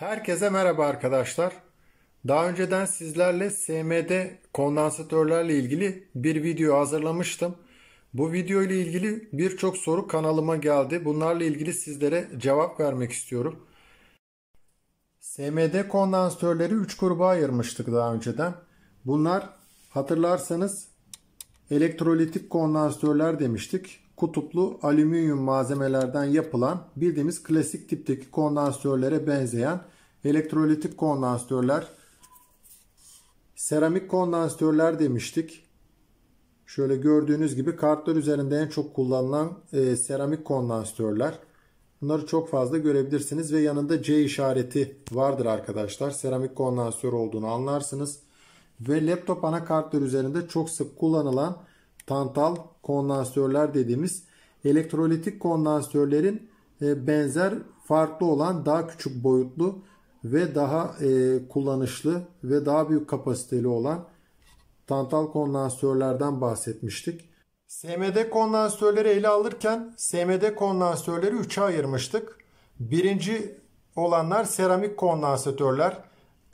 Herkese merhaba arkadaşlar. Daha önceden sizlerle SMD kondansatörlerle ilgili bir video hazırlamıştım. Bu video ile ilgili birçok soru kanalıma geldi. Bunlarla ilgili sizlere cevap vermek istiyorum. SMD kondansatörleri 3 gruba ayırmıştık daha önceden. Bunlar hatırlarsanız elektrolitik kondansatörler demiştik. Kutuplu alüminyum malzemelerden yapılan bildiğimiz klasik tipteki kondansatörlere benzeyen elektrolitik kondansatörler, seramik kondansatörler demiştik. Şöyle gördüğünüz gibi kartlar üzerinde en çok kullanılan e, seramik kondansatörler. Bunları çok fazla görebilirsiniz ve yanında C işareti vardır arkadaşlar. Seramik kondansatör olduğunu anlarsınız. Ve laptop anakartlar üzerinde çok sık kullanılan tantal kondansatörler dediğimiz elektrolitik kondansatörlerin e, benzer farklı olan daha küçük boyutlu ve daha e, kullanışlı ve daha büyük kapasiteli olan tantal kondansatörlerden bahsetmiştik. SMD kondansatörleri ele alırken SMD kondansatörleri 3'e ayırmıştık. Birinci olanlar seramik kondansatörler.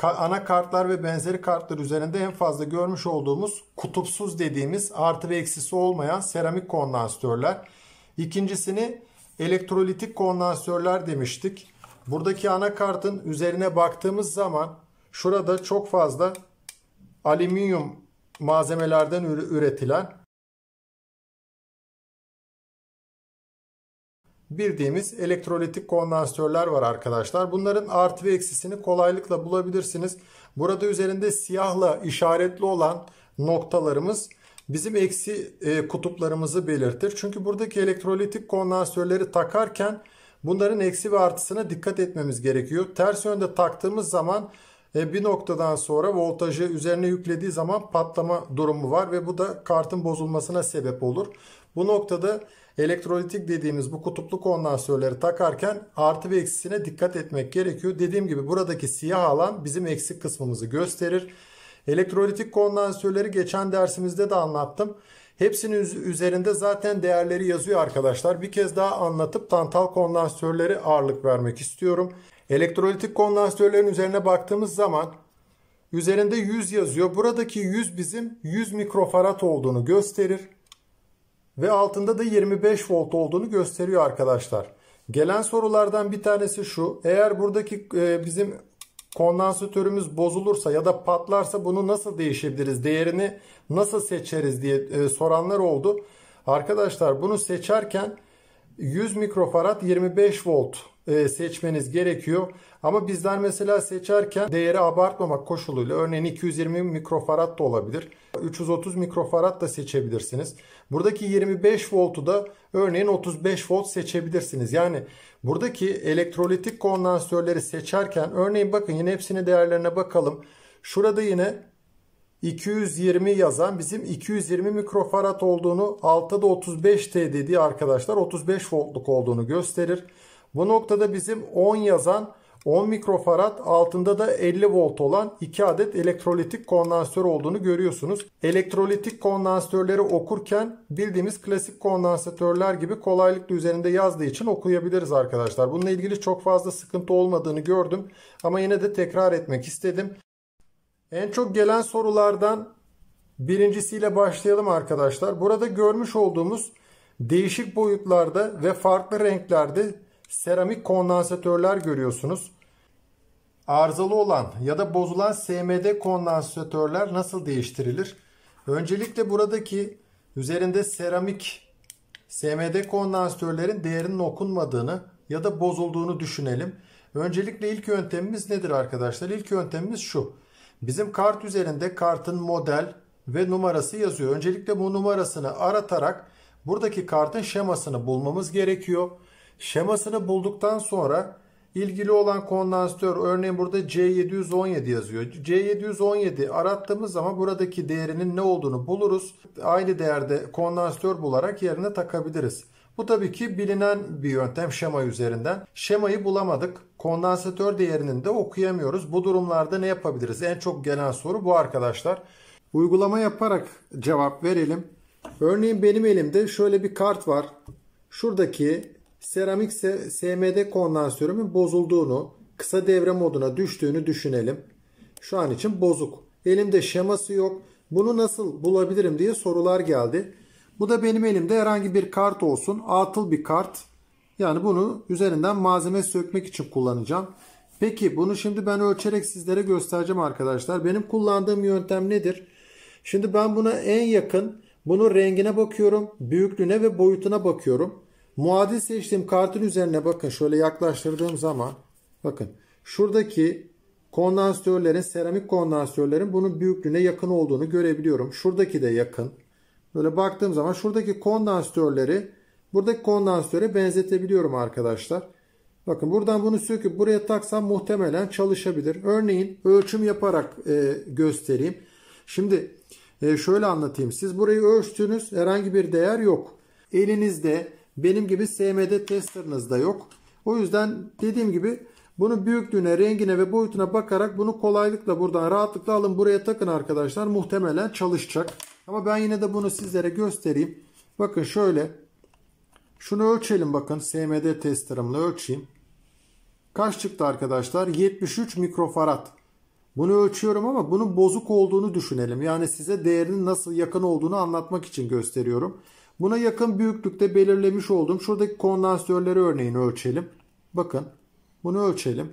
Anakartlar ve benzeri kartlar üzerinde en fazla görmüş olduğumuz kutupsuz dediğimiz artı ve eksisi olmayan seramik kondansatörler. İkincisini elektrolitik kondansatörler demiştik. Buradaki anakartın üzerine baktığımız zaman şurada çok fazla alüminyum malzemelerden üretilen bildiğimiz elektrolitik kondansatörler var arkadaşlar. Bunların artı ve eksisini kolaylıkla bulabilirsiniz. Burada üzerinde siyahla işaretli olan noktalarımız bizim eksi e, kutuplarımızı belirtir. Çünkü buradaki elektrolitik kondansatörleri takarken bunların eksi ve artısına dikkat etmemiz gerekiyor. Ters yönde taktığımız zaman e, bir noktadan sonra voltajı üzerine yüklediği zaman patlama durumu var ve bu da kartın bozulmasına sebep olur. Bu noktada elektrolitik dediğimiz bu kutuplu kondansörleri takarken artı ve eksisine dikkat etmek gerekiyor. Dediğim gibi buradaki siyah alan bizim eksik kısmımızı gösterir. Elektrolitik kondansörleri geçen dersimizde de anlattım. Hepsinin üzerinde zaten değerleri yazıyor arkadaşlar. Bir kez daha anlatıp tantal kondansörleri ağırlık vermek istiyorum. Elektrolitik kondansörlerin üzerine baktığımız zaman üzerinde 100 yazıyor. Buradaki 100 bizim 100 mikrofarad olduğunu gösterir. Ve altında da 25 volt olduğunu gösteriyor arkadaşlar. Gelen sorulardan bir tanesi şu. Eğer buradaki e, bizim kondansatörümüz bozulursa ya da patlarsa bunu nasıl değişebiliriz? Değerini nasıl seçeriz diye e, soranlar oldu. Arkadaşlar bunu seçerken 100 mikrofarad 25 volt e, seçmeniz gerekiyor. Ama bizler mesela seçerken değeri abartmamak koşuluyla örneğin 220 mikrofarad da olabilir. 330 mikrofarad da seçebilirsiniz. Buradaki 25 voltu da örneğin 35 volt seçebilirsiniz. Yani buradaki elektrolitik kondansatörleri seçerken örneğin bakın yine hepsinin değerlerine bakalım. Şurada yine 220 yazan bizim 220 mikrofarad olduğunu altta da 35 T dediği arkadaşlar 35 voltluk olduğunu gösterir. Bu noktada bizim 10 yazan 10 mikrofarad altında da 50 volt olan 2 adet elektrolitik kondansatör olduğunu görüyorsunuz. Elektrolitik kondansatörleri okurken bildiğimiz klasik kondansatörler gibi kolaylıkla üzerinde yazdığı için okuyabiliriz arkadaşlar. Bununla ilgili çok fazla sıkıntı olmadığını gördüm ama yine de tekrar etmek istedim. En çok gelen sorulardan birincisiyle başlayalım arkadaşlar. Burada görmüş olduğumuz değişik boyutlarda ve farklı renklerde seramik kondansatörler görüyorsunuz. Arızalı olan ya da bozulan SMD kondansatörler nasıl değiştirilir? Öncelikle buradaki üzerinde seramik SMD kondansatörlerin değerinin okunmadığını ya da bozulduğunu düşünelim. Öncelikle ilk yöntemimiz nedir arkadaşlar? İlk yöntemimiz şu. Bizim kart üzerinde kartın model ve numarası yazıyor. Öncelikle bu numarasını aratarak buradaki kartın şemasını bulmamız gerekiyor. Şemasını bulduktan sonra ilgili olan kondansatör örneğin burada C717 yazıyor. C717 arattığımız zaman buradaki değerinin ne olduğunu buluruz. Aynı değerde kondansatör bularak yerine takabiliriz. Bu tabii ki bilinen bir yöntem şema üzerinden. Şemayı bulamadık. Kondansatör değerinin de okuyamıyoruz. Bu durumlarda ne yapabiliriz? En çok gelen soru bu arkadaşlar. Uygulama yaparak cevap verelim. Örneğin benim elimde şöyle bir kart var. Şuradaki seramik SMD kondansörümün bozulduğunu kısa devre moduna düştüğünü düşünelim. Şu an için bozuk. Elimde şeması yok. Bunu nasıl bulabilirim diye sorular geldi. Bu da benim elimde herhangi bir kart olsun. Atıl bir kart. Yani bunu üzerinden malzeme sökmek için kullanacağım. Peki bunu şimdi ben ölçerek sizlere göstereceğim arkadaşlar. Benim kullandığım yöntem nedir? Şimdi ben buna en yakın bunun rengine bakıyorum. Büyüklüğüne ve boyutuna bakıyorum. Muadil seçtiğim kartın üzerine bakın şöyle yaklaştırdığım zaman bakın şuradaki kondansatörlerin seramik kondansatörlerin bunun büyüklüğüne yakın olduğunu görebiliyorum. Şuradaki de yakın. Böyle baktığım zaman şuradaki kondansatörleri buradaki kondansatöre benzetebiliyorum arkadaşlar. Bakın buradan bunu söküp buraya taksam muhtemelen çalışabilir. Örneğin ölçüm yaparak e, göstereyim. Şimdi e, şöyle anlatayım. Siz burayı ölçtünüz herhangi bir değer yok. Elinizde benim gibi SMD testerınız da yok. O yüzden dediğim gibi bunun büyüklüğüne, rengine ve boyutuna bakarak bunu kolaylıkla buradan rahatlıkla alın buraya takın arkadaşlar. Muhtemelen çalışacak. Ama ben yine de bunu sizlere göstereyim. Bakın şöyle. Şunu ölçelim bakın. SMD testerımla ölçeyim. Kaç çıktı arkadaşlar? 73 mikrofarad. Bunu ölçüyorum ama bunun bozuk olduğunu düşünelim. Yani size değerinin nasıl yakın olduğunu anlatmak için gösteriyorum. Buna yakın büyüklükte belirlemiş olduğum şuradaki kondansatörleri örneğin ölçelim. Bakın bunu ölçelim.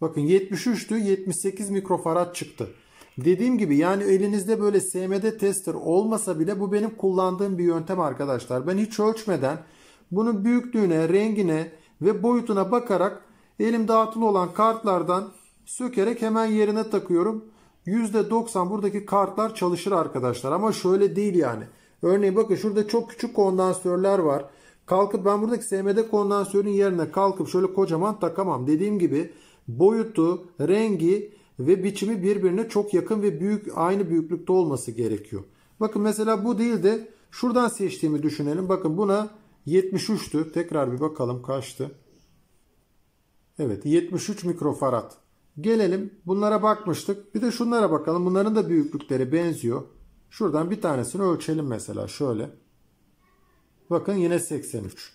Bakın 73'tü 78 mikrofarad çıktı. Dediğim gibi yani elinizde böyle SMD tester olmasa bile bu benim kullandığım bir yöntem arkadaşlar. Ben hiç ölçmeden bunun büyüklüğüne, rengine ve boyutuna bakarak elimde atılı olan kartlardan sökerek hemen yerine takıyorum. %90 buradaki kartlar çalışır arkadaşlar ama şöyle değil yani. Örneğin bakın şurada çok küçük kondansatörler var. Kalkıp ben buradaki SMD kondansatörün yerine kalkıp şöyle kocaman takamam. Dediğim gibi boyutu, rengi ve biçimi birbirine çok yakın ve büyük aynı büyüklükte olması gerekiyor. Bakın mesela bu değil de şuradan seçtiğimi düşünelim. Bakın buna 73'tü. Tekrar bir bakalım kaçtı. Evet 73 mikrofarad. Gelelim bunlara bakmıştık. Bir de şunlara bakalım. Bunların da büyüklükleri benziyor. Şuradan bir tanesini ölçelim mesela şöyle. Bakın yine 83.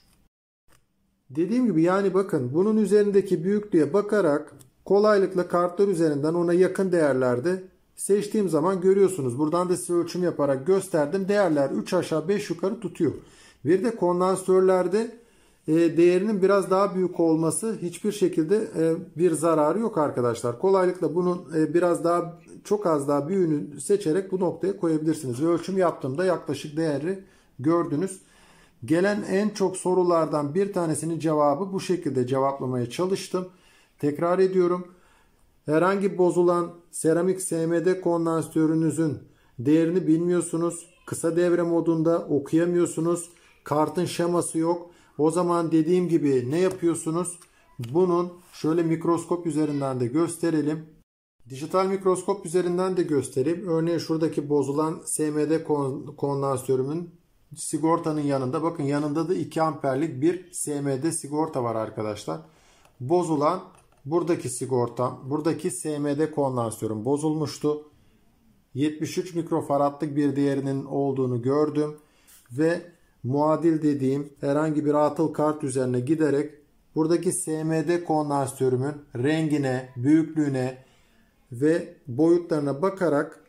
Dediğim gibi yani bakın bunun üzerindeki büyüklüğe bakarak kolaylıkla kartlar üzerinden ona yakın değerlerde seçtiğim zaman görüyorsunuz. Buradan da size ölçüm yaparak gösterdim. Değerler 3 aşağı 5 yukarı tutuyor. Bir de kondansatörlerde değerinin biraz daha büyük olması hiçbir şekilde e, bir zararı yok arkadaşlar. Kolaylıkla bunun e, biraz daha çok az daha büyüğünü seçerek bu noktaya koyabilirsiniz. Ölçüm yaptığımda yaklaşık değeri gördünüz. Gelen en çok sorulardan bir tanesinin cevabı bu şekilde cevaplamaya çalıştım. Tekrar ediyorum. Herhangi bozulan seramik SMD kondansatörünüzün değerini bilmiyorsunuz. Kısa devre modunda okuyamıyorsunuz. Kartın şeması yok. O zaman dediğim gibi ne yapıyorsunuz? Bunun şöyle mikroskop üzerinden de gösterelim. Dijital mikroskop üzerinden de göstereyim. Örneğin şuradaki bozulan SMD kondansatörümün sigortanın yanında bakın yanında da 2 amperlik bir SMD sigorta var arkadaşlar. Bozulan buradaki sigorta, buradaki SMD kondansatörüm bozulmuştu. 73 mikrofaradlık bir değerinin olduğunu gördüm ve muadil dediğim herhangi bir atıl kart üzerine giderek buradaki SMD kondansatörümün rengine, büyüklüğüne ve boyutlarına bakarak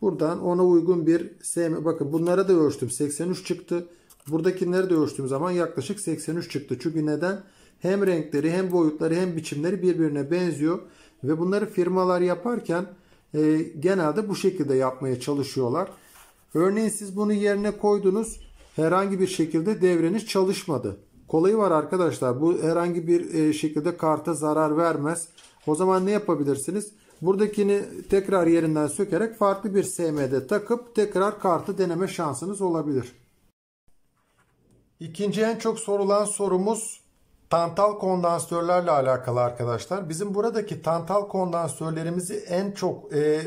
buradan ona uygun bir SM bakın bunlara da ölçtüm 83 çıktı. Buradakileri de ölçtüğüm zaman yaklaşık 83 çıktı. Çünkü neden? Hem renkleri hem boyutları hem biçimleri birbirine benziyor ve bunları firmalar yaparken e, genelde bu şekilde yapmaya çalışıyorlar. Örneğin siz bunu yerine koydunuz herhangi bir şekilde devreniz çalışmadı. Kolayı var arkadaşlar. Bu herhangi bir e, şekilde karta zarar vermez. O zaman ne yapabilirsiniz? Buradakini tekrar yerinden sökerek farklı bir SM'de takıp tekrar kartı deneme şansınız olabilir. İkinci en çok sorulan sorumuz tantal kondansatörlerle alakalı arkadaşlar. Bizim buradaki tantal kondansatörlerimizi en çok e,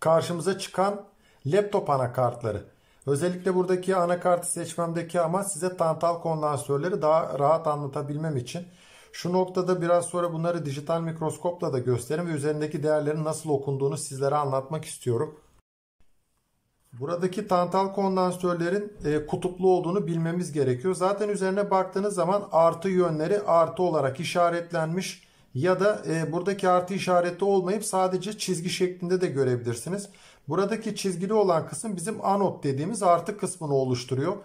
karşımıza çıkan laptop anakartları. Özellikle buradaki anakartı seçmemdeki ama size tantal kondansatörleri daha rahat anlatabilmem için. Şu noktada biraz sonra bunları dijital mikroskopla da gösterin ve üzerindeki değerlerin nasıl okunduğunu sizlere anlatmak istiyorum. Buradaki tantal kondansatörlerin e, kutuplu olduğunu bilmemiz gerekiyor. Zaten üzerine baktığınız zaman artı yönleri artı olarak işaretlenmiş ya da e, buradaki artı işareti olmayıp sadece çizgi şeklinde de görebilirsiniz. Buradaki çizgili olan kısım bizim anot dediğimiz artı kısmını oluşturuyor.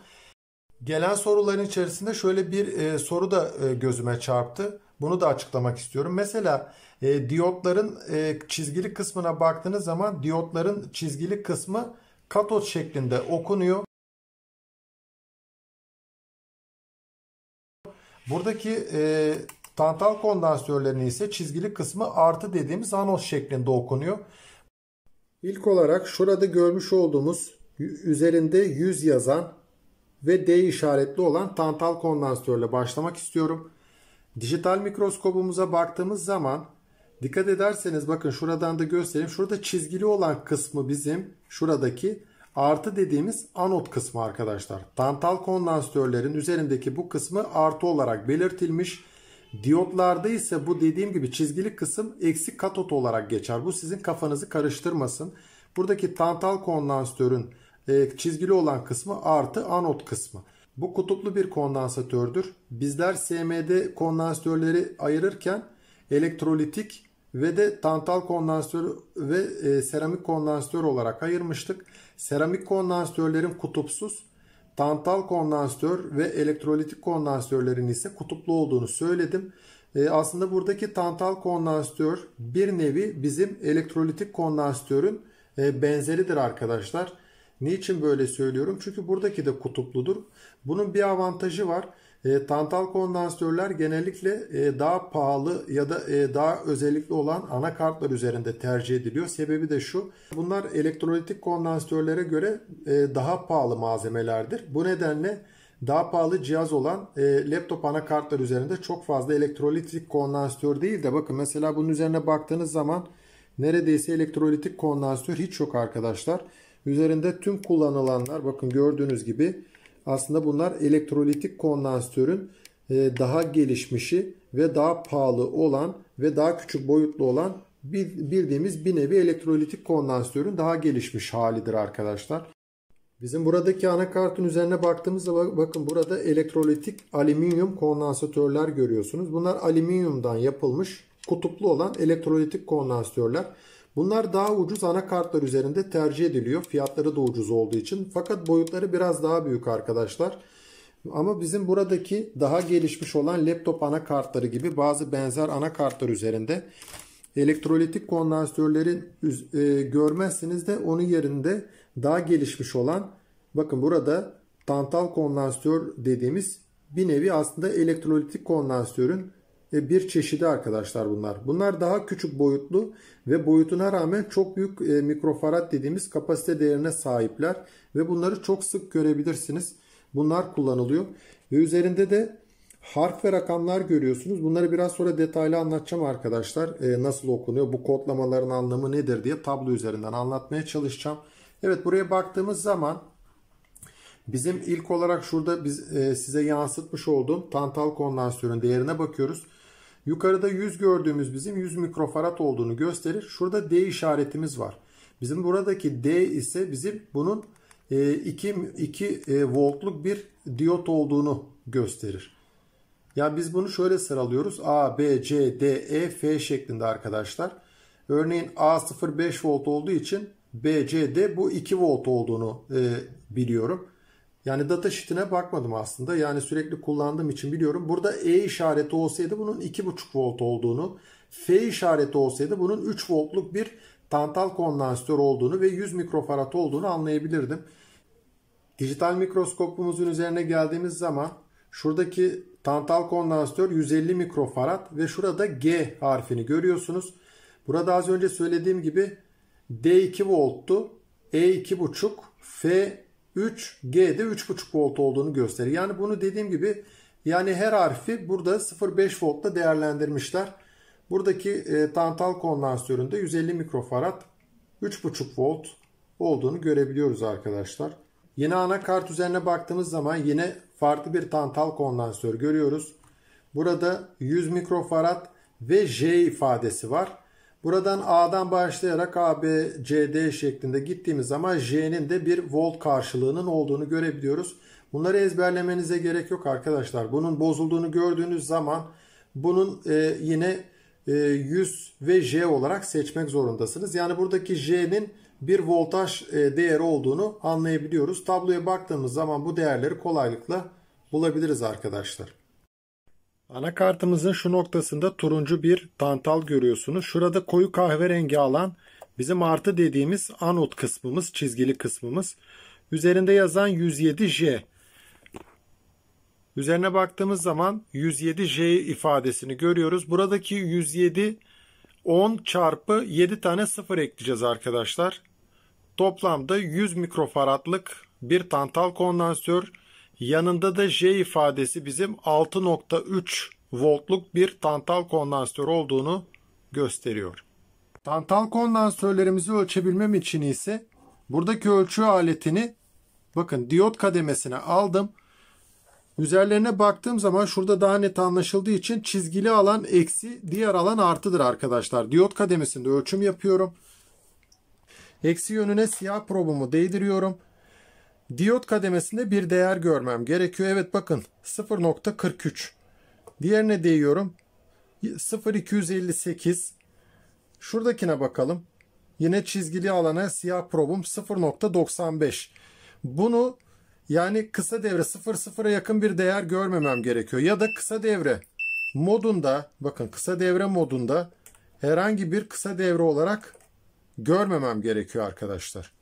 Gelen soruların içerisinde şöyle bir e, soru da e, gözüme çarptı. Bunu da açıklamak istiyorum. Mesela e, diyotların e, çizgili kısmına baktığınız zaman diyotların çizgili kısmı katot şeklinde okunuyor. Buradaki e, tantal kondansatörlerin ise çizgili kısmı artı dediğimiz anos şeklinde okunuyor. İlk olarak şurada görmüş olduğumuz üzerinde 100 yazan ve D işaretli olan tantal kondansatörle başlamak istiyorum. Dijital mikroskopumuza baktığımız zaman dikkat ederseniz bakın şuradan da göstereyim. Şurada çizgili olan kısmı bizim şuradaki artı dediğimiz anot kısmı arkadaşlar. Tantal kondansatörlerin üzerindeki bu kısmı artı olarak belirtilmiş. Diyotlarda ise bu dediğim gibi çizgili kısım eksi katot olarak geçer. Bu sizin kafanızı karıştırmasın. Buradaki tantal kondansatörün e, çizgili olan kısmı artı anot kısmı. Bu kutuplu bir kondansatördür. Bizler SMD kondansatörleri ayırırken elektrolitik ve de tantal kondansatör ve e, seramik kondansatör olarak ayırmıştık. Seramik kondansatörlerin kutupsuz, tantal kondansatör ve elektrolitik kondansatörlerin ise kutuplu olduğunu söyledim. E, aslında buradaki tantal kondansatör bir nevi bizim elektrolitik kondansatörün e, benzeridir arkadaşlar. Niçin böyle söylüyorum? Çünkü buradaki de kutupludur. Bunun bir avantajı var. E, tantal kondansatörler genellikle e, daha pahalı ya da e, daha özellikli olan anakartlar üzerinde tercih ediliyor. Sebebi de şu. Bunlar elektrolitik kondansatörlere göre e, daha pahalı malzemelerdir. Bu nedenle daha pahalı cihaz olan e, laptop anakartlar üzerinde çok fazla elektrolitik kondansatör değil de bakın mesela bunun üzerine baktığınız zaman neredeyse elektrolitik kondansatör hiç yok arkadaşlar. Üzerinde tüm kullanılanlar bakın gördüğünüz gibi aslında bunlar elektrolitik kondansatörün e, daha gelişmişi ve daha pahalı olan ve daha küçük boyutlu olan bildiğimiz bir nevi elektrolitik kondansatörün daha gelişmiş halidir arkadaşlar. Bizim buradaki anakartın üzerine baktığımızda bakın burada elektrolitik alüminyum kondansatörler görüyorsunuz. Bunlar alüminyumdan yapılmış kutuplu olan elektrolitik kondansatörler. Bunlar daha ucuz anakartlar üzerinde tercih ediliyor. Fiyatları da ucuz olduğu için. Fakat boyutları biraz daha büyük arkadaşlar. Ama bizim buradaki daha gelişmiş olan laptop anakartları gibi bazı benzer anakartlar üzerinde elektrolitik kondansatörlerin e, görmezsiniz de onun yerinde daha gelişmiş olan bakın burada tantal kondansatör dediğimiz bir nevi aslında elektrolitik kondansatörün bir çeşidi arkadaşlar bunlar. Bunlar daha küçük boyutlu ve boyutuna rağmen çok büyük e, mikrofarad dediğimiz kapasite değerine sahipler ve bunları çok sık görebilirsiniz. Bunlar kullanılıyor ve üzerinde de harf ve rakamlar görüyorsunuz. Bunları biraz sonra detaylı anlatacağım arkadaşlar. E, nasıl okunuyor, bu kodlamaların anlamı nedir diye tablo üzerinden anlatmaya çalışacağım. Evet buraya baktığımız zaman bizim ilk olarak şurada biz size yansıtmış olduğum tantal kondansatörün değerine bakıyoruz. Yukarıda 100 gördüğümüz bizim 100 mikrofarad olduğunu gösterir. Şurada D işaretimiz var. Bizim buradaki D ise bizim bunun 2, e, 2 e, voltluk bir diyot olduğunu gösterir. Yani biz bunu şöyle sıralıyoruz. A, B, C, D, E, F şeklinde arkadaşlar. Örneğin A 0,5 volt olduğu için B, C, D bu 2 volt olduğunu e, biliyorum. Yani data sheet'ine bakmadım aslında. Yani sürekli kullandığım için biliyorum. Burada E işareti olsaydı bunun 2.5 volt olduğunu, F işareti olsaydı bunun 3 voltluk bir tantal kondansatör olduğunu ve 100 mikrofarad olduğunu anlayabilirdim. Dijital mikroskopumuzun üzerine geldiğimiz zaman şuradaki tantal kondansatör 150 mikrofarad ve şurada G harfini görüyorsunuz. Burada az önce söylediğim gibi D 2 volttu, E 2.5, F 3, G'de 3.5 volt olduğunu gösterir. Yani bunu dediğim gibi yani her harfi burada 0.5 voltla değerlendirmişler. Buradaki e, tantal kondansatöründe 150 mikrofarad 3.5 volt olduğunu görebiliyoruz arkadaşlar. Yine anakart üzerine baktığımız zaman yine farklı bir tantal kondansatör görüyoruz. Burada 100 mikrofarad ve J ifadesi var. Buradan A'dan başlayarak A, B, C, D şeklinde gittiğimiz zaman J'nin de bir volt karşılığının olduğunu görebiliyoruz. Bunları ezberlemenize gerek yok arkadaşlar. Bunun bozulduğunu gördüğünüz zaman bunun e, yine 100 ve J olarak seçmek zorundasınız. Yani buradaki J'nin bir voltaj e, değeri olduğunu anlayabiliyoruz. Tabloya baktığımız zaman bu değerleri kolaylıkla bulabiliriz arkadaşlar. Anakartımızın şu noktasında turuncu bir tantal görüyorsunuz. Şurada koyu kahverengi alan bizim artı dediğimiz anot kısmımız, çizgili kısmımız. Üzerinde yazan 107J. Üzerine baktığımız zaman 107J ifadesini görüyoruz. Buradaki 107 10 çarpı 7 tane 0 ekleyeceğiz arkadaşlar. Toplamda 100 mikrofaradlık bir tantal kondansör. Yanında da J ifadesi bizim 6.3 voltluk bir tantal kondansör olduğunu gösteriyor. Tantal kondansörlerimizi ölçebilmem için ise buradaki ölçü aletini bakın diyot kademesine aldım. Üzerlerine baktığım zaman şurada daha net anlaşıldığı için çizgili alan eksi diğer alan artıdır arkadaşlar. Diyot kademesinde ölçüm yapıyorum. Eksi yönüne siyah probumu değdiriyorum. Diyot kademesinde bir değer görmem gerekiyor. Evet bakın 0.43. Diğerine değiyorum. 0.258. Şuradakine bakalım. Yine çizgili alana siyah probum 0.95. Bunu yani kısa devre 0.0'a yakın bir değer görmemem gerekiyor. Ya da kısa devre modunda bakın kısa devre modunda herhangi bir kısa devre olarak görmemem gerekiyor arkadaşlar.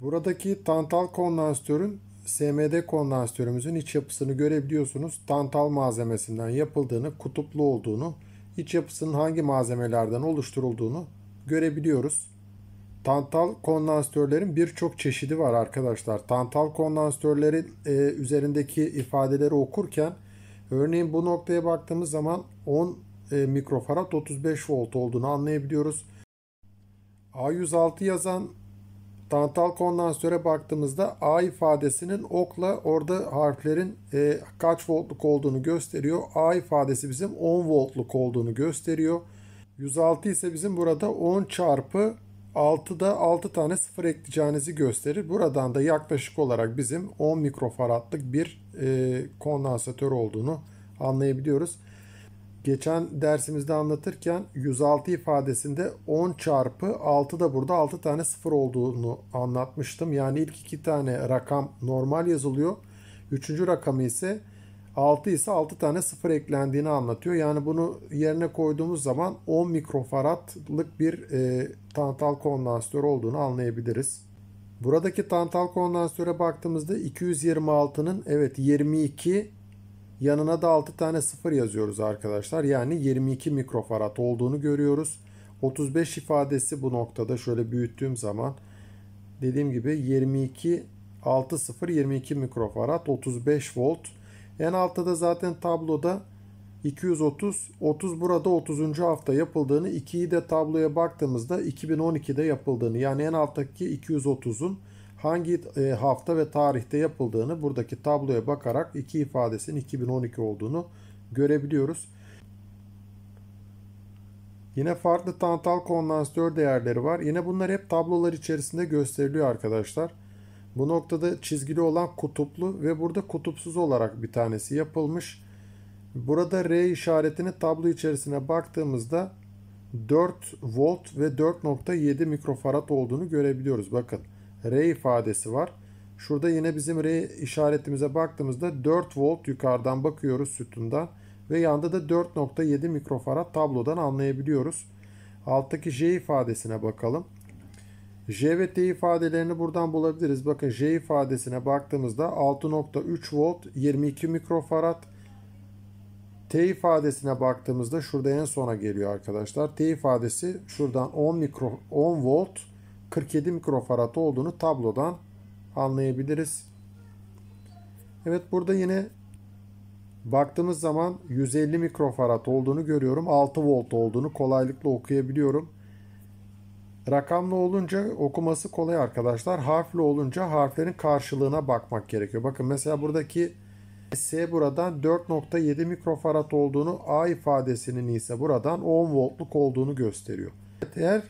Buradaki tantal kondansatörün SMD kondansatörümüzün iç yapısını görebiliyorsunuz. Tantal malzemesinden yapıldığını, kutuplu olduğunu, iç yapısının hangi malzemelerden oluşturulduğunu görebiliyoruz. Tantal kondansatörlerin birçok çeşidi var arkadaşlar. Tantal kondansatörlerin e, üzerindeki ifadeleri okurken örneğin bu noktaya baktığımız zaman 10 e, mikrofarad 35 volt olduğunu anlayabiliyoruz. A106 yazan tantal kondansöre baktığımızda A ifadesinin okla orada harflerin e, kaç voltluk olduğunu gösteriyor. A ifadesi bizim 10 voltluk olduğunu gösteriyor. 106 ise bizim burada 10 çarpı 6'da 6 tane sıfır ekleyeceğinizi gösterir. Buradan da yaklaşık olarak bizim 10 mikrofaradlık bir e, kondansatör olduğunu anlayabiliyoruz. Geçen dersimizde anlatırken 106 ifadesinde 10 çarpı 6 da burada 6 tane sıfır olduğunu anlatmıştım. Yani ilk iki tane rakam normal yazılıyor. Üçüncü rakamı ise 6 ise 6 tane sıfır eklendiğini anlatıyor. Yani bunu yerine koyduğumuz zaman 10 mikrofaradlık bir e, tantal kondansatör olduğunu anlayabiliriz. Buradaki tantal kondansatöre baktığımızda 226'nın evet 22 yanına da 6 tane sıfır yazıyoruz arkadaşlar. Yani 22 mikrofarad olduğunu görüyoruz. 35 ifadesi bu noktada şöyle büyüttüğüm zaman dediğim gibi 22 6 0 22 mikrofarad 35 volt en altta da zaten tabloda 230, 30 burada 30. hafta yapıldığını, 2'yi de tabloya baktığımızda 2012'de yapıldığını yani en alttaki 230'un hangi e, hafta ve tarihte yapıldığını buradaki tabloya bakarak iki ifadesinin 2012 olduğunu görebiliyoruz. Yine farklı tantal kondansatör değerleri var. Yine bunlar hep tablolar içerisinde gösteriliyor arkadaşlar. Bu noktada çizgili olan kutuplu ve burada kutupsuz olarak bir tanesi yapılmış. Burada R işaretini tablo içerisine baktığımızda 4 volt ve 4.7 mikrofarad olduğunu görebiliyoruz. Bakın R ifadesi var. Şurada yine bizim R işaretimize baktığımızda 4 volt yukarıdan bakıyoruz sütundan ve yanda da 4.7 mikrofarad tablodan anlayabiliyoruz. Alttaki J ifadesine bakalım. J ve T ifadelerini buradan bulabiliriz. Bakın J ifadesine baktığımızda 6.3 volt 22 mikrofarad. T ifadesine baktığımızda şurada en sona geliyor arkadaşlar. T ifadesi şuradan 10 mikro 10 volt 47 mikrofarad olduğunu tablodan anlayabiliriz. Evet burada yine baktığımız zaman 150 mikrofarad olduğunu görüyorum. 6 volt olduğunu kolaylıkla okuyabiliyorum. Rakamlı olunca okuması kolay arkadaşlar. Harfli olunca harflerin karşılığına bakmak gerekiyor. Bakın mesela buradaki S buradan 4.7 mikrofarad olduğunu A ifadesinin ise buradan 10 voltluk olduğunu gösteriyor. Eğer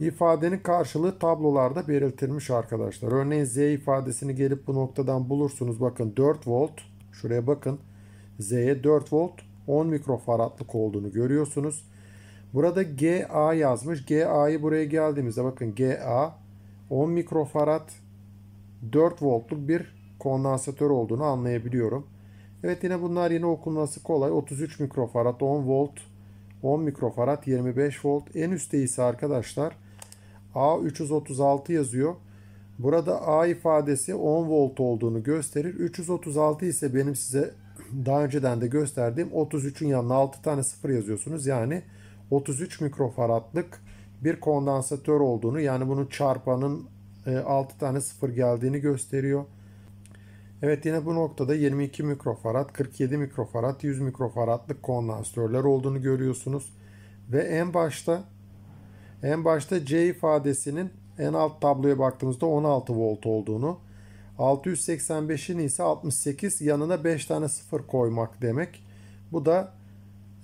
ifadenin karşılığı tablolarda belirtilmiş arkadaşlar. Örneğin Z ifadesini gelip bu noktadan bulursunuz. Bakın 4 volt. Şuraya bakın. Z'ye 4 volt 10 mikrofaradlık olduğunu görüyorsunuz. Burada GA yazmış. GA'yı buraya geldiğimizde bakın GA 10 mikrofarad 4 voltluk bir kondansatör olduğunu anlayabiliyorum. Evet yine bunlar yine okunması kolay. 33 mikrofarad 10 volt 10 mikrofarad 25 volt. En üstte ise arkadaşlar A336 yazıyor. Burada A ifadesi 10 volt olduğunu gösterir. 336 ise benim size daha önceden de gösterdiğim 33'ün yanına 6 tane sıfır yazıyorsunuz. Yani 33 mikrofaradlık bir kondansatör olduğunu yani bunun çarpanın 6 tane sıfır geldiğini gösteriyor. Evet yine bu noktada 22 mikrofarad, 47 mikrofarad, 100 mikrofaradlık kondansatörler olduğunu görüyorsunuz. Ve en başta en başta C ifadesinin en alt tabloya baktığımızda 16 volt olduğunu, 685'in ise 68 yanına 5 tane sıfır koymak demek. Bu da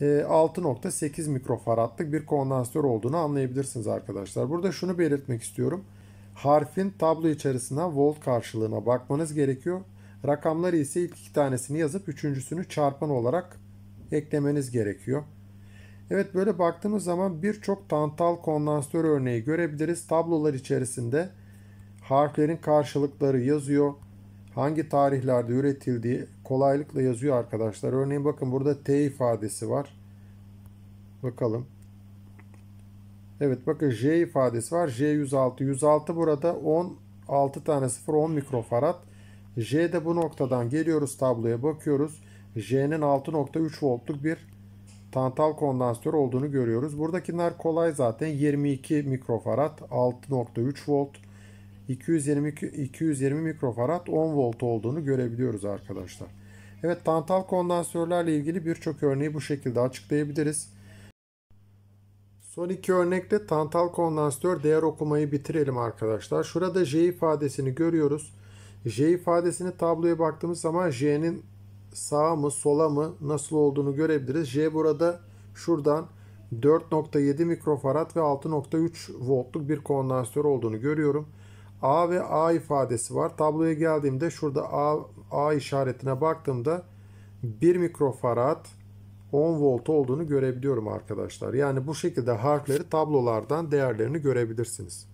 6.8 e, mikrofaradlık bir kondansatör olduğunu anlayabilirsiniz arkadaşlar. Burada şunu belirtmek istiyorum. Harfin tablo içerisinden volt karşılığına bakmanız gerekiyor. Rakamları ise ilk iki tanesini yazıp üçüncüsünü çarpan olarak eklemeniz gerekiyor. Evet böyle baktığımız zaman birçok tantal kondansatör örneği görebiliriz. Tablolar içerisinde harflerin karşılıkları yazıyor. Hangi tarihlerde üretildiği kolaylıkla yazıyor arkadaşlar. Örneğin bakın burada T ifadesi var. Bakalım. Evet bakın J ifadesi var. J106. 106 burada 16 tane 0 10 mikrofarad. J'de bu noktadan geliyoruz tabloya bakıyoruz. J'nin 6.3 voltluk bir tantal kondansatör olduğunu görüyoruz. Buradakiler kolay zaten. 22 mikrofarad 6.3 volt 220, 220 mikrofarad 10 volt olduğunu görebiliyoruz arkadaşlar. Evet tantal kondansatörlerle ilgili birçok örneği bu şekilde açıklayabiliriz. Son iki örnekte tantal kondansatör değer okumayı bitirelim arkadaşlar. Şurada J ifadesini görüyoruz. J ifadesini tabloya baktığımız zaman J'nin sağa mı sola mı nasıl olduğunu görebiliriz. J burada şuradan 4.7 mikrofarad ve 6.3 voltluk bir kondansatör olduğunu görüyorum. A ve A ifadesi var. Tabloya geldiğimde şurada A, A işaretine baktığımda 1 mikrofarad 10 volt olduğunu görebiliyorum arkadaşlar. Yani bu şekilde harfleri tablolardan değerlerini görebilirsiniz.